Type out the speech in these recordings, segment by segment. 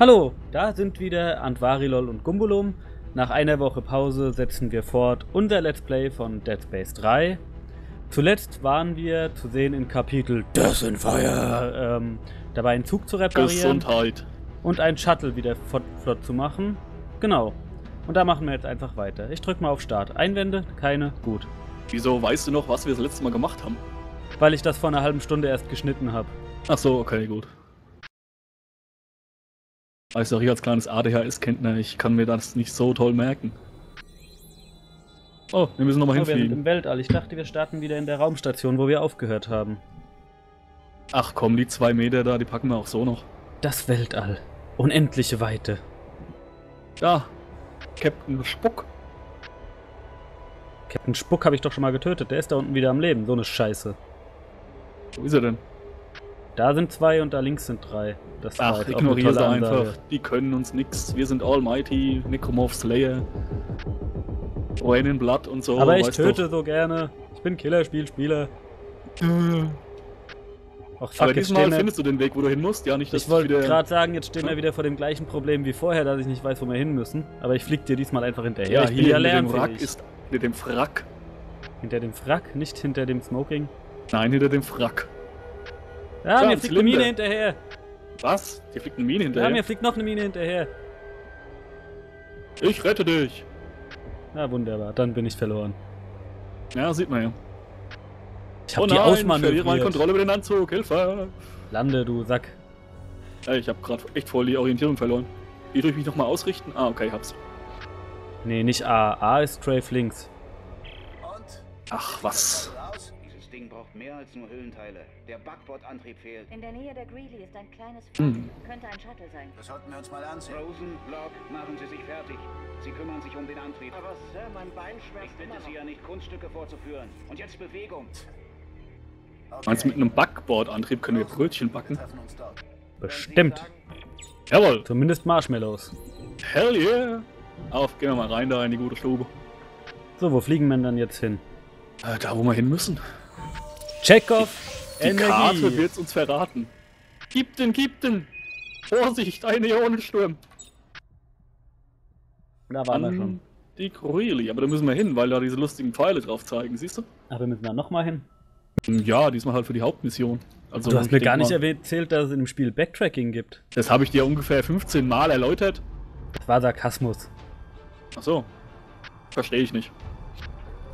Hallo, da sind wieder Antvarilol und Gumbulum. Nach einer Woche Pause setzen wir fort unser Let's Play von Dead Space 3. Zuletzt waren wir zu sehen in Kapitel Death in Fire ähm, dabei einen Zug zu reparieren Gesundheit. und einen Shuttle wieder flott, flott zu machen. Genau. Und da machen wir jetzt einfach weiter. Ich drücke mal auf Start. Einwände? Keine? Gut. Wieso weißt du noch, was wir das letzte Mal gemacht haben? Weil ich das vor einer halben Stunde erst geschnitten habe. Ach so, okay, gut. Weißt du, ich als kleines ADHS-Kenntner, ich kann mir das nicht so toll merken. Oh, wir müssen nochmal Oh, wir sind hinfliegen. im Weltall. Ich dachte, wir starten wieder in der Raumstation, wo wir aufgehört haben. Ach komm, die zwei Meter da, die packen wir auch so noch. Das Weltall. Unendliche Weite. Da, Captain Spuck. Captain Spuck habe ich doch schon mal getötet. Der ist da unten wieder am Leben. So eine Scheiße. Wo ist er denn? Da sind zwei und da links sind drei. Das Ach, auch ignoriere sie einfach. Ansage. Die können uns nix. Wir sind Almighty, Necromorph Slayer. Rain in Blood und so. Aber ich töte so gerne. Ich bin Killerspielspieler. Doch. Ach fuck, Aber jetzt diesmal findest du den Weg, wo du hin musst. Ja, nicht, dass Ich wollte wieder- gerade sagen, jetzt stehen wir wieder vor dem gleichen Problem wie vorher, dass ich nicht weiß, wo wir hin müssen. Aber ich flieg dir diesmal einfach hinterher. Ja, ich bin hier ja hinter dem Wrack lernfähig. ist hinter dem Frack. Hinter dem Frack, nicht hinter dem Smoking. Nein, hinter dem Frack. Ja, Da, mir fliegt eine Mine hinterher. Was? Dir fliegt eine Mine Ja, hinterher. mir fliegt noch eine Mine hinterher. ich rette dich. Na wunderbar, dann bin ich verloren. Ja, sieht man ja. Ich hab oh die nein, ich verliere meine ausmanövriert. Kontrolle über den Anzug. Hilfe. Lande, du Sack. Ey, ich habe gerade echt voll die Orientierung verloren. Ich mich nochmal ausrichten? Ah, okay, hab's. Nee, nicht A. A ist Strafe links. Und? Ach, was. Mehr als nur Hüllenteile. Der Backbord-Antrieb fehlt. In der Nähe der Greeley ist ein kleines Hm. Könnte ein Shuttle sein. Das sollten wir uns mal ansehen. Rosen, Block, machen Sie sich fertig. Sie kümmern sich um den Antrieb. Aber Sir, mein Bein Ich schmerzt bitte immer Sie ja nicht, Kunststücke vorzuführen. Und jetzt Bewegung. Okay. Meinst du, mit einem Backboard-Antrieb können wir Brötchen backen? Bestimmt. Jawohl. Zumindest Marshmallows. Hell yeah. Auf, gehen wir mal rein da in die gute Stube. So, wo fliegen wir denn jetzt hin? Äh, da, wo wir hin müssen. Chekhov, Die Karte Energie. wird's uns verraten. Gib den, gib den. Vorsicht, ein Ionensturm. Da waren wir An schon. die Greeley. Aber da müssen wir hin, weil da diese lustigen Pfeile drauf zeigen, siehst du? Aber müssen wir nochmal hin? Ja, diesmal halt für die Hauptmission. Also, Du hast mir gar nicht mal, erzählt, dass es in dem Spiel Backtracking gibt. Das habe ich dir ungefähr 15 Mal erläutert. Das war Sarkasmus. Ach so. Verstehe ich nicht.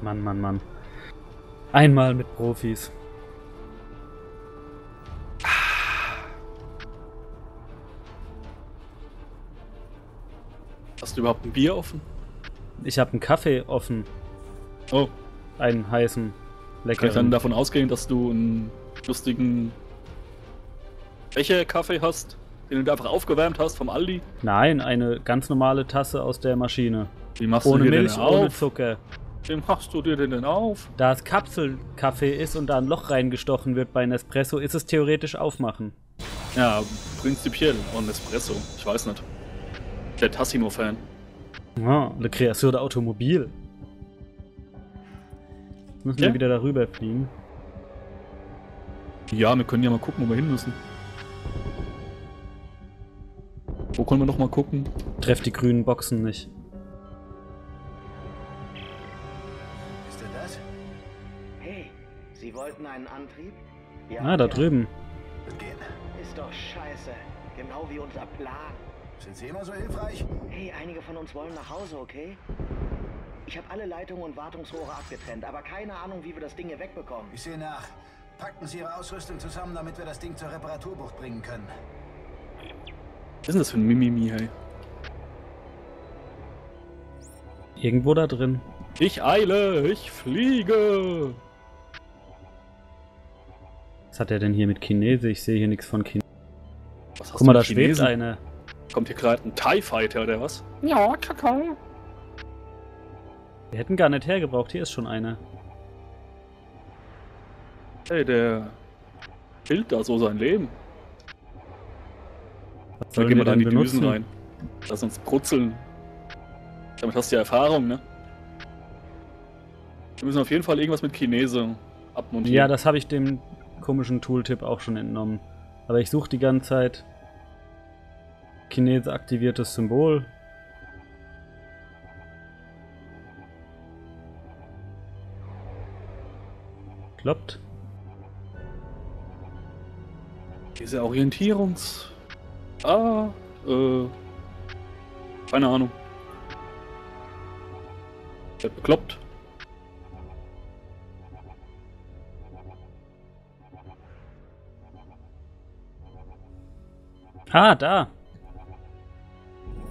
Mann, Mann, Mann. Einmal mit Profis. Überhaupt ein Bier offen? Ich habe einen Kaffee offen. Oh, Einen heißen, kann ich dann leckeren. davon ausgehen, dass du einen lustigen Becher-Kaffee hast, den du einfach aufgewärmt hast vom Aldi? Nein, eine ganz normale Tasse aus der Maschine. Wie machst Ohne du dir Milch, denn ohne auf? Zucker. Wie machst du dir denn auf? Da es Kapselkaffee ist und da ein Loch reingestochen wird bei Nespresso, ist es theoretisch aufmachen. Ja, prinzipiell. Und Espresso. Ich weiß nicht. Der Tassimo-Fan. Ah, Le Création de Automobil. Müssen Ja. wir wieder darüber fliegen. Ja, wir können ja mal gucken, wo wir hin müssen. Wo können wir noch mal gucken? Treff die grünen Boxen nicht. Ist er das? Hey, Sie wollten einen Antrieb? Ja, Ah, da ja. drüben. Ist doch scheiße. Genau wie unser Plan. Sind Sie immer so hilfreich? Hey, einige von uns wollen nach Hause, okay? Ich habe alle Leitungen und Wartungsrohre abgetrennt, aber keine Ahnung, wie wir das Ding hier wegbekommen. Ich sehe nach. Packen Sie Ihre Ausrüstung zusammen, damit wir das Ding zur Reparaturbucht bringen können. Was ist denn das für ein Mimimi, hey? Irgendwo da drin. Ich eile, ich fliege. Was hat er denn hier mit Chinese? Ich sehe hier nichts von Chinese. Was hast Guck mal, da mit schwebt Chinesen? Kommt hier gerade ein TIE Fighter oder was? Ja, Kakao. Wir hätten gar nicht hergebraucht. Hier ist schon einer. Hey, der spielt da so sein Leben. Was Da sollen gehen wir wir da in denn die Düsen benutzen? rein. Lass uns brutzeln. Damit hast du ja Erfahrung, ne? Wir müssen auf jeden Fall irgendwas mit Chinese abmontieren. Ja, das habe ich dem komischen Tooltip auch schon entnommen. Aber ich suche die ganze Zeit. Telekinese aktiviertes Symbol. Klappt. Diese Orientierungs... Ah, äh... Keine Ahnung. Der bekloppt. Ah, da.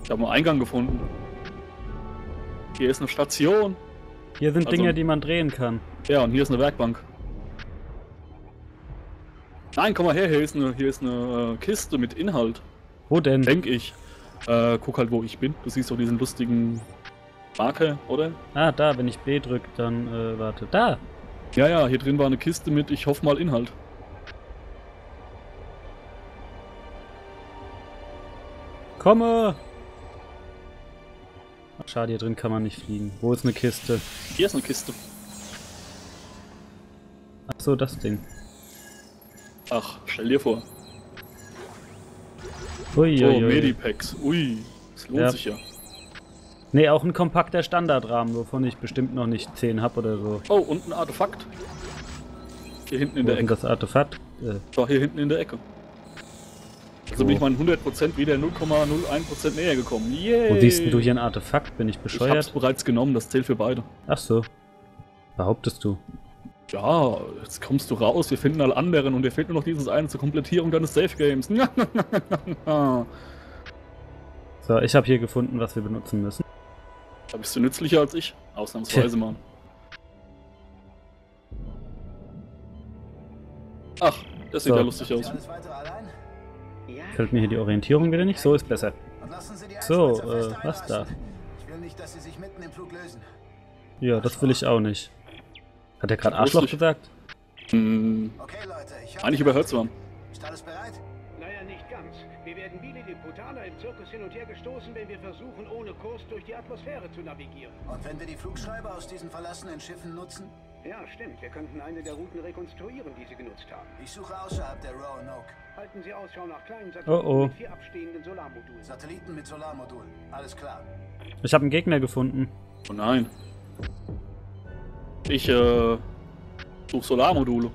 Ich habe einen Eingang gefunden. Hier ist eine Station. Hier sind Also- Dinge, die man drehen kann. Ja, und hier ist eine Werkbank. Nein, komm mal her, hier ist eine, hier ist eine äh, Kiste mit Inhalt. Wo denn? Denk ich. Äh, guck halt, wo ich bin. Du siehst doch diesen lustigen Marker, oder? Ah, da, wenn ich B drücke, dann, äh, warte. Da! Ja, ja, hier drin war eine Kiste mit, ich hoffe mal, Inhalt. Komme! Schade, hier drin kann man nicht fliegen. Wo ist eine Kiste? Hier ist eine Kiste. Ach so, das Ding. Ach, stell dir vor. Ui, ui. Medipacks. Ui, das lohnt Ja. sich ja. Nee, auch ein kompakter Standardrahmen, wovon ich bestimmt noch nicht 10 hab oder so. Oh, und ein Artefakt. Hier hinten in Wo der Ecke. das Artefakt? Äh, Doch, hier hinten in der Ecke. Also bin ich mal 100% wieder 0,01% näher gekommen. Yay! wo siehst denn du hier ein Artefakt? Bin ich Ich hab's bescheuert? bereits genommen, das zählt für beide. Ach so. Behauptest du? Ja, jetzt kommst du raus, wir finden alle anderen und dir fehlt nur noch dieses eine zur Komplettierung deines Safe Games. da So, ich habe hier gefunden, was wir benutzen müssen. bist du nützlicher als ich. Ausnahmsweise mal. Ach, das sieht So. ja lustig aus. Alles weitere allein? Ja, Fällt mir hier die Orientierung wieder nicht? So ist besser. Die So, äh, was da? einrasten. Ich will nicht, dass Sie sich mitten im Flug lösen. Ja, das will ich auch nicht. Hat er gerade. Arschloch gesagt? Hm, Okay, Leute, ich hab eigentlich die überhört zu haben. Ist alles bereit? Leider nicht ganz. Wir werden wie Lilliputaner im Zirkus hin und her gestoßen, wenn wir versuchen, ohne Kurs durch die Atmosphäre zu navigieren. Und wenn wir die Flugschreiber aus diesen verlassenen Schiffen nutzen? Ja, stimmt. Wir könnten eine der Routen rekonstruieren, die sie genutzt haben. Ich suche außerhalb der Roanoke. Halten Sie Ausschau nach kleinen Oh, oh. Satelliten mit vier abstehenden Solarmodulen. Satelliten mit Solarmodul. Alles klar. Ich habe einen Gegner gefunden. Oh nein. Ich, äh, suche Solarmodule.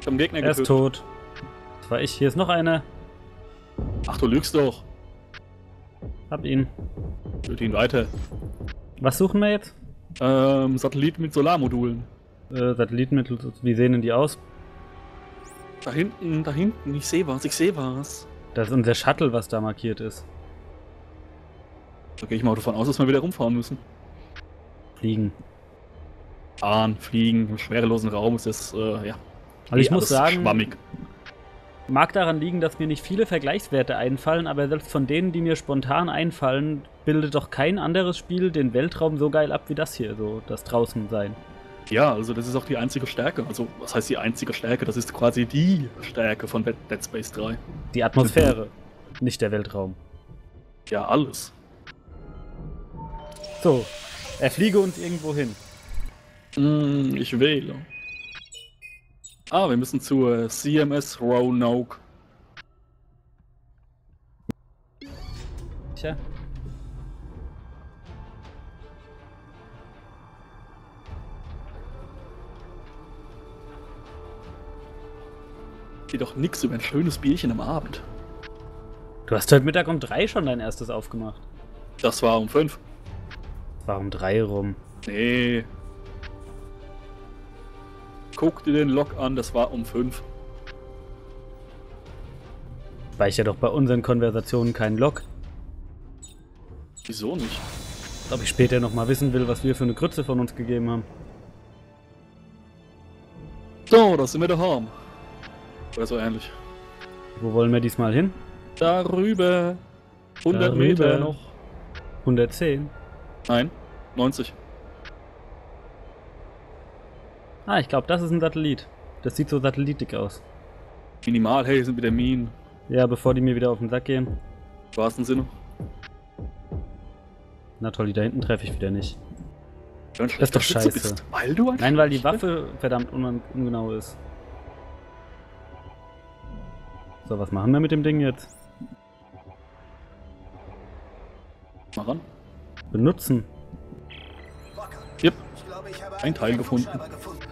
Ich hab einen Gegner Er ist tot. Das war ich. Hier ist noch einer. Ach, du lügst doch. Hab ihn. Töte ihn weiter. Was suchen wir jetzt? Ähm, Satelliten mit Solarmodulen. Äh, Satellitenmittel. Wie sehen denn die aus? Da hinten, da hinten. Ich sehe was, ich sehe was. Das ist unser Shuttle, was da markiert ist. Da gehe ich mal davon aus, dass wir wieder rumfahren müssen. Fliegen. Fahren, fliegen, im schwerelosen Raum ist das, äh, ja. Also ich muss sagen, Schwammig. Mag daran liegen, dass mir nicht viele Vergleichswerte einfallen, aber selbst von denen, die mir spontan einfallen, bildet doch kein anderes Spiel den Weltraum so geil ab wie das hier, so das draußen sein. Ja, also das ist auch die einzige Stärke. Also, was heißt die einzige Stärke? Das ist quasi die Stärke von Dead Space 3. Die Atmosphäre, nicht der Weltraum. Ja, alles. So, er fliege uns irgendwo hin. Hm, ich wähle. Ah, wir müssen zur CMS Roanoke. Tja. Geht doch nix über ein schönes Bierchen am Abend. Du hast heute Mittag um drei schon dein erstes aufgemacht. Das war um fünf. War um drei rum. Nee. Guck dir den Log an, das war um fünf. Speicher doch bei unseren Konversationen keinen Log. Wieso nicht? Ob ich später nochmal wissen will, was wir für eine Grütze von uns gegeben haben. So, da sind wir daheim. Oder so ähnlich. Wo wollen wir diesmal hin? Darüber. 100 Darüber. Meter noch. 110. Nein, 90. Ah, ich glaube, das ist ein Satellit. Das sieht so satellitig aus. Minimal, hey, hier sind wieder Minen. Ja, bevor die mir wieder auf den Sack gehen. Im wahrsten Sinne. Na toll, die da hinten treffe ich wieder nicht. Das ist doch scheiße. Bist, weil Nein, weil die Waffe verdammt un ungenau ist. So, was machen wir mit dem Ding jetzt? Mal ran. Benutzen. Yep. ich glaube, ich habe Ein Teil gefunden. Gefunden.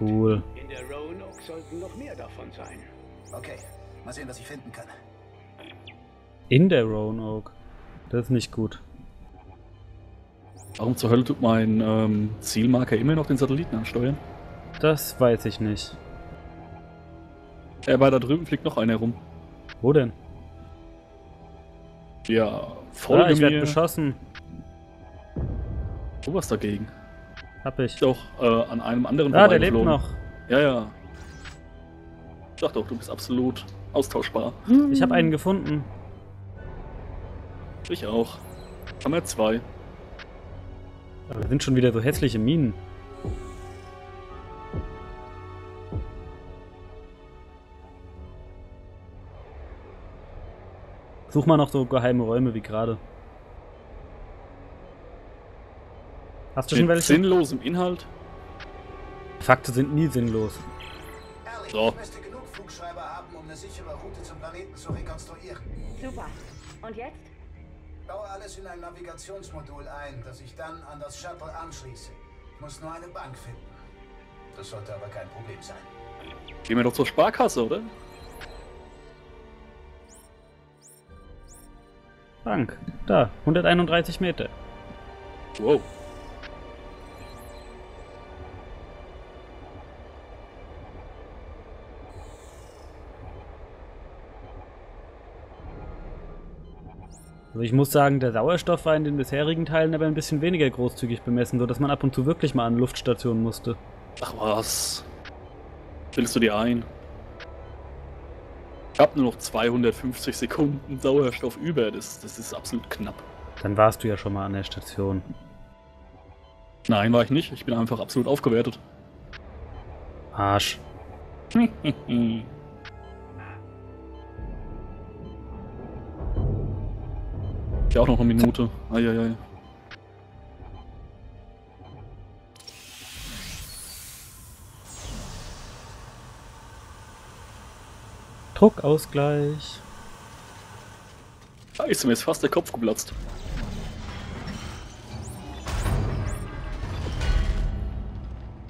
Cool. In der Roanoke sollten noch mehr davon sein. Okay, mal sehen, was ich finden kann. In der Roanoke. Das ist nicht gut. Warum zur Hölle tut mein ähm, Zielmarker immer noch den Satelliten ansteuern? Das weiß ich nicht. Äh, weil da drüben fliegt noch einer rum. Wo denn? Ja, folge ah, ich werde beschossen. Du was dagegen. Hab ich. Doch, äh, an einem anderen Ah, der lebt noch. Ja, ja. Sag doch, du bist absolut austauschbar. Ich habe einen gefunden. Ich auch. Haben wir zwei. Aber das sind schon wieder so hässliche Minen. Such mal noch so geheime Räume wie gerade. Hast du schon welche? sinnlosem Inhalt. Fakte sind nie sinnlos. Ehrlich, So. ich müsste genug Flugschreiber haben, um eine sichere Route zum Planeten zu rekonstruieren. Super. Und jetzt? Baue alles in ein Navigationsmodul ein, das ich dann an das Shuttle anschließe. Ich muss nur eine Bank finden. Das sollte aber kein Problem sein. Gehen wir doch zur Sparkasse, oder? Bank. Da, 131 Meter. Wow. Also ich muss sagen, der Sauerstoff war in den bisherigen Teilen aber ein bisschen weniger großzügig bemessen, sodass man ab und zu wirklich mal an Luftstationen musste. Ach was. Bildest du dir ein? Ich hab nur noch 250 Sekunden Sauerstoff über. Das, das ist absolut knapp. Dann warst du ja schon mal an der Station. Nein, war ich nicht. Ich bin einfach absolut aufgewertet. Arsch. Ja, auch noch eine Minute. Eieiei. Druckausgleich. Scheiße, mir ist fast der Kopf geplatzt.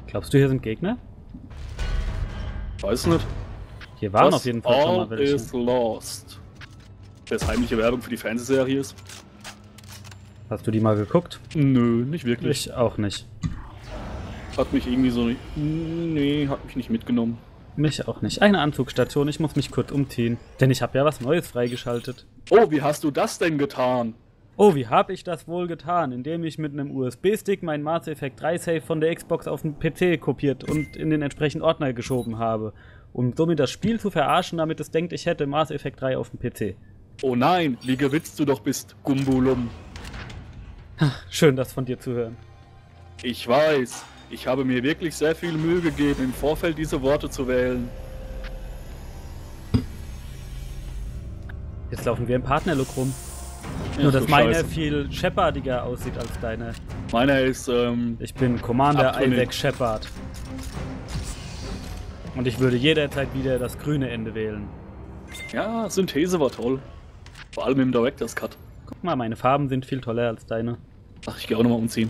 Glaubst du, hier sind Gegner? Weiß nicht. Hier waren Was auf jeden Fall schon mal all welche. is lost. Das heimliche Werbung für die Fernsehserie ist? Hast du die mal geguckt? Nö, nicht wirklich. Ich auch nicht. Hat mich irgendwie so. Nee, hat mich nicht mitgenommen. Mich auch nicht. Eine Anzugsstation, ich muss mich kurz umziehen. Denn ich habe ja was Neues freigeschaltet. Oh, wie hast du das denn getan? Oh, wie habe ich das wohl getan? Indem ich mit einem USB-Stick meinen Mass Effect 3 Save von der Xbox auf den PC kopiert und in den entsprechenden Ordner geschoben habe. Um somit das Spiel zu verarschen, damit es denkt, ich hätte Mass Effect 3 auf dem PC. Oh nein, wie gewitzt du doch bist, Gumbulum. Schön, das von dir zu hören. Ich weiß, ich habe mir wirklich sehr viel Mühe gegeben, im Vorfeld diese Worte zu wählen. Jetzt laufen wir im Partnerlook rum. Ach Nur, dass du meine Scheiße. viel shepardiger aussieht als deine. Meiner ist, ähm, Ich bin Commander Abtrünnig. Isaac Shepard. Und ich würde jederzeit wieder das grüne Ende wählen. ja, Synthese war toll. Vor allem im Director's Cut. Guck mal, meine Farben sind viel toller als deine. Ach, ich gehe auch nochmal umziehen.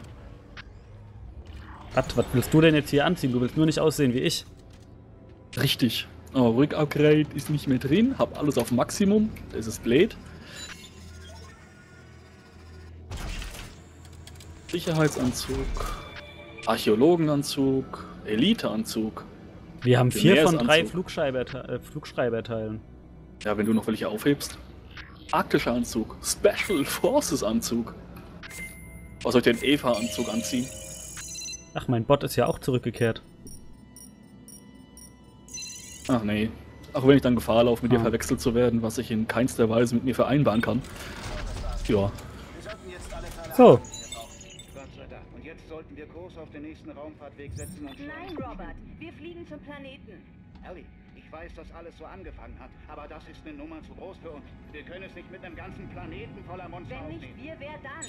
Was, was willst du denn jetzt hier anziehen? Du willst nur nicht aussehen wie ich. Richtig. Oh, Rückupgrade ist nicht mehr drin. Hab alles auf Maximum. Das ist blöd. Sicherheitsanzug. Archäologenanzug. Eliteanzug. Wir haben vier von drei äh, Flugschreiberteilen. Ja, wenn du noch welche aufhebst. Arktischer Anzug. Special Forces Anzug. Was soll ich denn Eva-Anzug anziehen? Ach, mein Bot ist ja auch zurückgekehrt. Ach nee. Auch wenn ich dann Gefahr laufe, mit dir Ah. verwechselt zu werden, was ich in keinster Weise mit mir vereinbaren kann. Ja. Wir sollten jetzt alle kleine So. Und jetzt sollten wir Kurs auf den nächsten Raumfahrtweg setzen und... Nein, Robert. Wir fliegen zum Planeten. Ellie, ich weiß, dass alles so angefangen hat, aber das ist eine Nummer zu groß für uns. Wir können es nicht mit einem ganzen Planeten voller Monster Wenn nicht aufnehmen. wir, wer dann?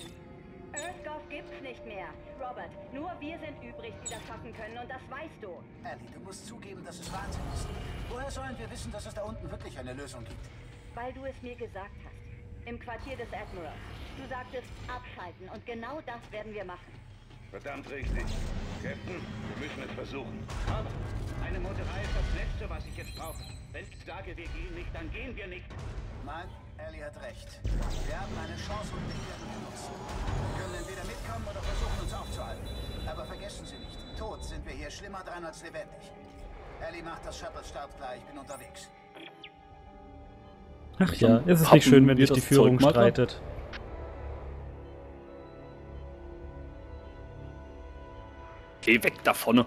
Earthgov gibt's nicht mehr. Robert, nur wir sind übrig, die das schaffen können und das weißt du. Ellie, du musst zugeben, dass es Wahnsinn ist. Woher sollen wir wissen, dass es da unten wirklich eine Lösung gibt? Weil du es mir gesagt hast. Im Quartier des Admirals. Du sagtest abschalten und genau das werden wir machen. Verdammt richtig. Captain, wir müssen es versuchen. Aber eine Motorei ist das Letzte, was ich jetzt brauche. Wenn ich sage, wir gehen nicht, dann gehen wir nicht. Nein, Ellie hat recht. Wir haben eine Chance und wir werden sie nutzen. Wir können entweder mitkommen oder versuchen, uns aufzuhalten. Aber vergessen Sie nicht, tot sind wir hier schlimmer dran als lebendig. Ellie macht das Shuttle startklar, ich bin unterwegs. Ach ja, ist es pappen nicht schön, wenn sich die Führung streitet. Geh weg da vorne.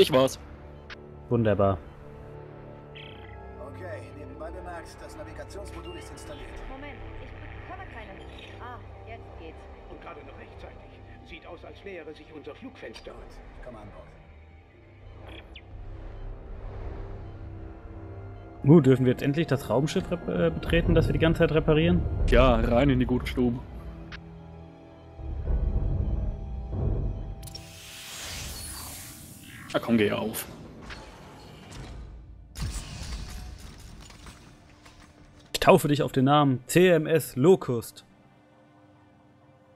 Ich war's. Wunderbar. Okay, nebenbei bemerkt, das Navigationsmodul ist installiert. Moment, ich bekomme keine. Ah, jetzt geht's. Und gerade noch rechtzeitig. Sieht aus, als nähere sich unser Flugfenster. Ich komme an Bord. Uh, dürfen wir jetzt endlich das Raumschiff äh, betreten, das wir die ganze Zeit reparieren? Ja, rein in die gute Stube. Na komm, geh auf. Ich taufe dich auf den Namen CMS Locust.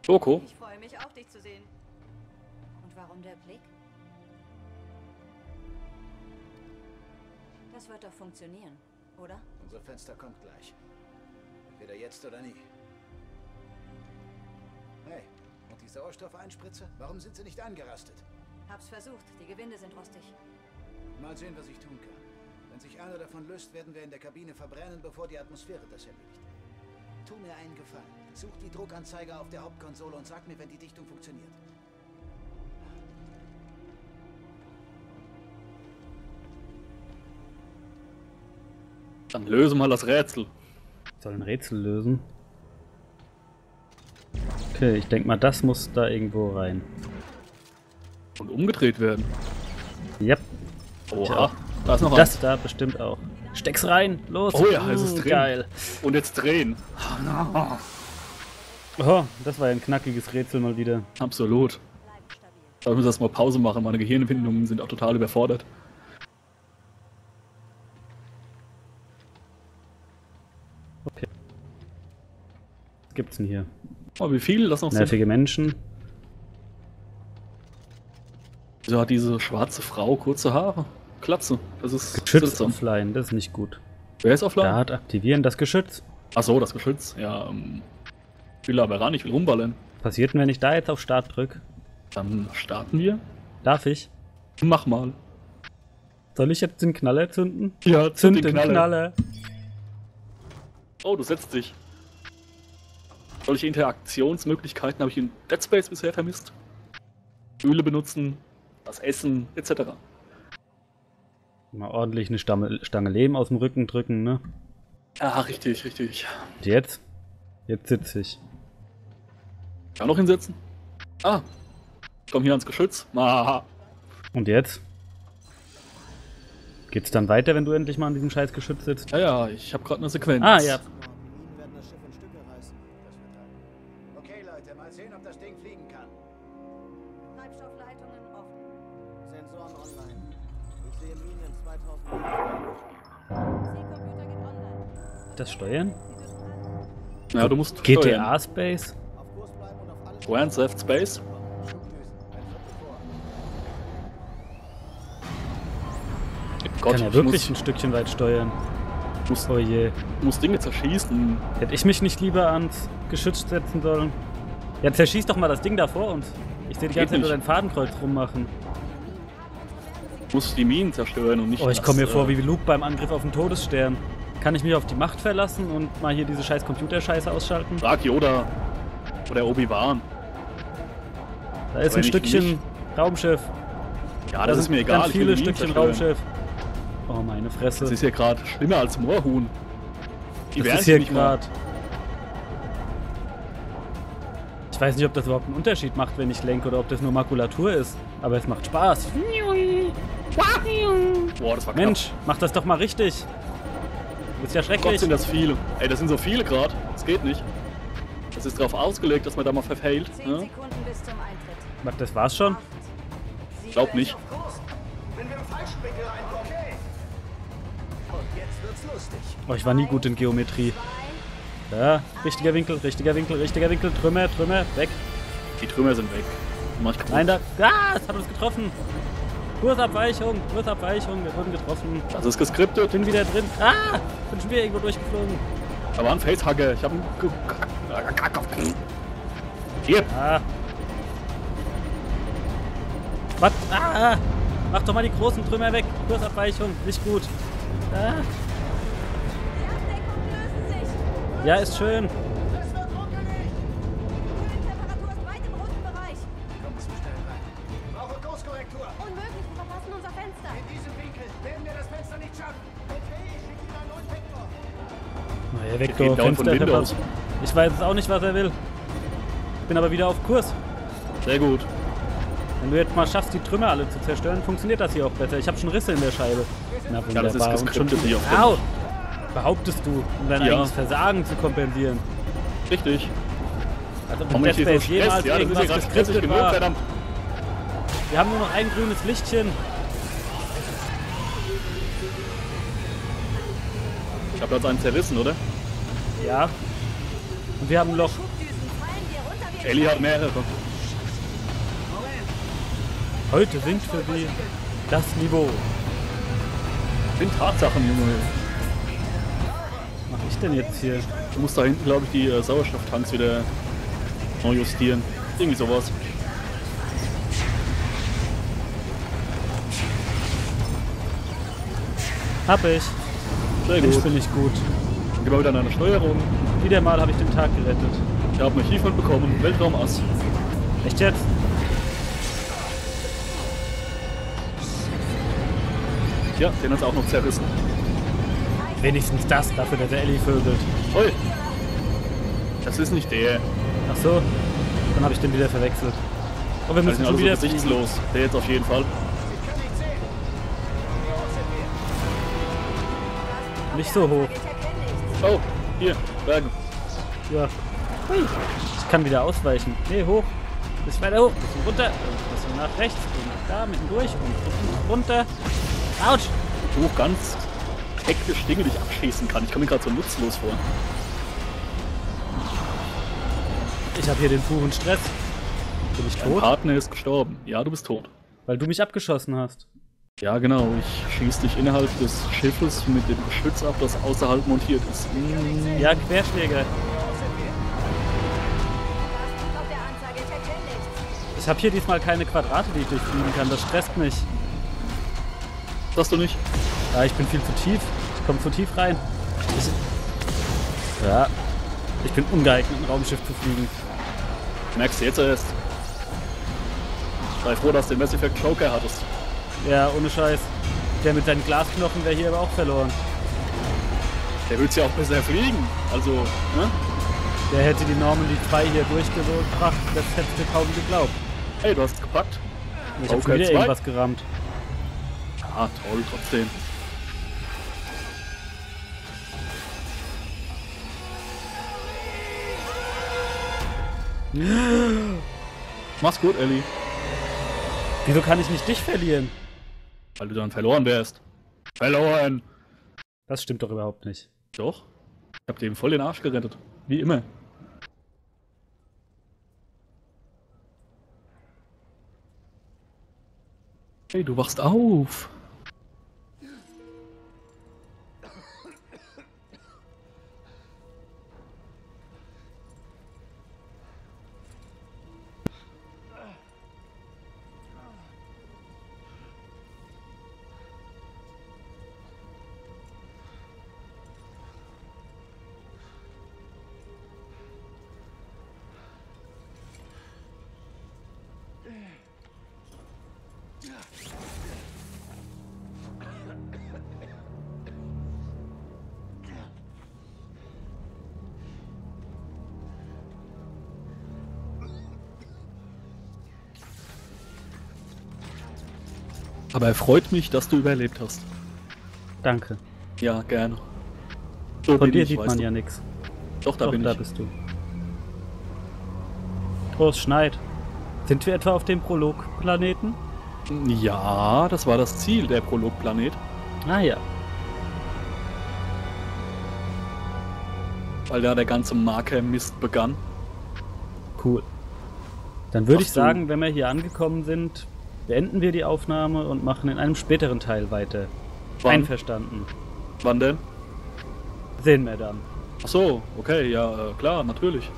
Loco, Ich freue mich auch, dich zu sehen. Und warum der Blick? Das wird doch funktionieren, oder? Unser Fenster kommt gleich. Entweder jetzt oder nie. Hey, und die Sauerstoffeinspritze? Warum sind sie nicht angerastet? Hab's versucht, die Gewinde sind rostig. Mal sehen, was ich tun kann. Wenn sich einer davon löst, werden wir in der Kabine verbrennen, bevor die Atmosphäre das erledigt. Tu mir einen Gefallen. Such die Druckanzeiger auf der Hauptkonsole und sag mir, wenn die Dichtung funktioniert. dann löse mal das Rätsel. Soll ein Rätsel lösen. Okay, ich denke mal, das muss da irgendwo rein. Umgedreht werden. Yep, Oha, da ist noch das eins. da bestimmt auch. Steck's rein, los! Oh ja, es ist drin. Geil. Und jetzt drehen. Oh, das war ja ein knackiges Rätsel mal wieder. Absolut. Da müssen wir erstmal Pause machen. Meine Gehirnwindungen sind auch total überfordert. Okay. Was gibt's denn hier? Aber wie viel das noch? Nervige Menschen. Wieso hat diese schwarze Frau kurze Haare? Glatze. Das ist Geschütz seltsam. offline, das ist nicht gut. Wer ist offline? Start aktivieren das Geschütz. Achso, das Geschütz. Ja, ähm. Ich will aber ran, ich will rumballern. Passiert denn, wenn ich da jetzt auf Start drücke? Dann starten wir. Darf ich? Mach mal. Soll ich jetzt den Knaller zünden? Ja, Zünd den Knaller. Oh, du setzt dich. Solche Interaktionsmöglichkeiten habe ich in Dead Space bisher vermisst. Öle benutzen, das Essen, etc. Mal ordentlich eine Stamme, Stange Lehm aus dem Rücken drücken, ne? Ja, richtig, richtig. Und jetzt? Jetzt sitze ich. Kann noch hinsetzen? Ah. Komm hier ans Geschütz. Aha. Und jetzt? Geht's dann weiter, wenn du endlich mal an diesem scheiß Geschütz sitzt? Ja, ja, ich habe gerade eine Sequenz. Ah, ja. Das Steuern? Ja, du musst GTA Space? Auf alles Grand Theft Space. Gott, Kann ja ich wirklich ein Stückchen weit steuern. muss, Oh je. muss Dinge zerschießen. Hätte ich mich nicht lieber ans Geschütz setzen sollen? Ja, zerschieß doch mal das Ding da vor uns. Ich sehe die ganze Zeit nur dein Fadenkreuz rummachen. Muss die Minen zerstören und nicht Oh, ich komme mir äh, vor wie Luke beim Angriff auf den Todesstern. Kann ich mich auf die Macht verlassen und mal hier diese scheiß Computerscheiße ausschalten? Frag Yoda. Oder Obi-Wan. Da ist Aber ein nicht Stückchen mich. Raumschiff. Ja, das Da ist mir egal. Ganz viele Stückchen. Raumschiff. Oh, meine Fresse. Das ist hier gerade schlimmer als Moorhuhn. Die Das ist hier nicht gerade. Ich weiß nicht, ob das überhaupt einen Unterschied macht, wenn ich lenke oder ob das nur Makulatur ist. Aber es macht Spaß. Boah, das war knapp. Mensch, mach das doch mal richtig. Ist ja Gott schrecklich. sind das viele. Ey, das sind so viele gerade. Das geht nicht. Das ist darauf ausgelegt, dass man da mal verfehlt. Zehn Ne? Sekunden bis zum Eintritt. Was, das war's schon? Sieben, Glaub nicht. Oh, ich war nie gut in Geometrie. Ja, richtiger Winkel, richtiger Winkel, richtiger Winkel. Trümmer, Trümmer, weg. Die Trümmer sind weg. Mach ich. Nein, da. Ah, es hat uns getroffen. Kursabweichung, Kursabweichung, wir wurden getroffen. Das ist geskriptet. Bin wieder drin. Ah, bin schon wieder irgendwo durchgeflogen. Da war ein Facehugger. Ich hab einen Ge- Kack auf Hier. Ah. Was? Ah, mach doch mal die großen Trümmer weg. Kursabweichung, nicht gut. Ah. Die Abdeckung lösen sich. Ja, ist schön. Down von Fenster. Ich weiß jetzt auch nicht, was er will. Bin aber wieder auf Kurs. Sehr gut. Wenn du jetzt mal schaffst, die Trümmer alle zu zerstören, funktioniert das hier auch besser. Ich habe schon Risse in der Scheibe. Na, Ja, das ist geskriptet hier dem- Au! Behauptest du, um dein Ja. eigenes Versagen zu kompensieren. Richtig. Also ich hier Dead so Space jemals? Ja, irgendwas stressig geskriptet genug, war. verdammt. Wir haben nur noch ein grünes Lichtchen. Ich habe jetzt einen zerrissen, oder? Ja. Und wir haben ein Loch. Ellie hat mehrere. Heute sinkt für sie das Niveau. Sind Tatsachen, Junge. Was mache ich denn jetzt hier? Du musst da hinten, glaube ich, die äh, Sauerstofftanks wieder neu justieren. Irgendwie sowas. Hab ich. Sehr Ich gut. bin nicht gut. Wieder an eine Steuerung. Wieder mal habe ich den Tag gerettet. Ich habe einen Achievement bekommen. Weltraumass. Echt jetzt? Ja, den hat's auch noch zerrissen. Wenigstens das, dafür, dass der Ellie vögelt. Oi. Das ist nicht der. Ach so. Dann habe ich den wieder verwechselt. Aber wir müssen sind schon so wieder fliegen. gesichtslos. Der jetzt auf jeden Fall. Nicht so hoch. Ich. Oh, hier, Bergen. Ja. Hui. Ich kann wieder ausweichen. Nee, hoch. Bisschen weiter hoch. Bisschen runter. Bisschen nach rechts. Und nach da, mitten durch. Und runter. Autsch. Wo ich ganz hektisch Dinge dich abschießen kann. Ich komme mir gerade so nutzlos vor. Ich habe hier den puren Stress. Bin ich Dein tot? Partner ist gestorben. Ja, du bist tot. Weil du mich abgeschossen hast. Ja, genau. Ich schieße dich innerhalb des Schiffes mit dem Geschütz ab, das außerhalb montiert ist. Mm, Ja, Anzeige, ich habe hier diesmal keine Quadrate, die ich durchfliegen kann. Das stresst mich. Sagst du nicht? Ja, ich bin viel zu tief. Ich komme zu tief rein. Ich, ja. Ich bin ungeeignet, ein Raumschiff zu fliegen. Merkst du jetzt erst. Sei froh, dass du den Mass Effect Joker hattest. Ja, ohne Scheiß. Der mit seinen Glasknochen wäre hier aber auch verloren. Der will's ja auch besser fliegen. Also, ne? Der hätte die Normandy 2 hier durchgebracht. Das hättest du kaum geglaubt. Hey, du hast es gepackt. Ich Okay, wieder zwei. irgendwas gerammt. Ah, toll, trotzdem. Mach's gut, Ellie. Wieso kann ich nicht dich verlieren? Weil du dann verloren wärst. Verloren! Das stimmt doch überhaupt nicht. Doch. Ich hab dem voll den Arsch gerettet. Wie immer. Hey, du wachst auf. Aber er freut mich, dass du überlebt hast. Danke. Ja, gerne. So Von dir ich, sieht man du. ja nichts. Doch, da Doch, bin da ich. bist du. Oh, es schneit. Sind wir etwa auf dem Prolog-Planeten? Ja, das war das Ziel, der Prologplanet. Ah ja. Weil da der ganze Marker-Mist begann. Cool. Dann würde ich sagen, wenn wir hier angekommen sind, beenden wir die Aufnahme und machen in einem späteren Teil weiter. Wann? Einverstanden. Wann denn? Sehen wir dann. Ach so, okay, ja, äh, klar, natürlich.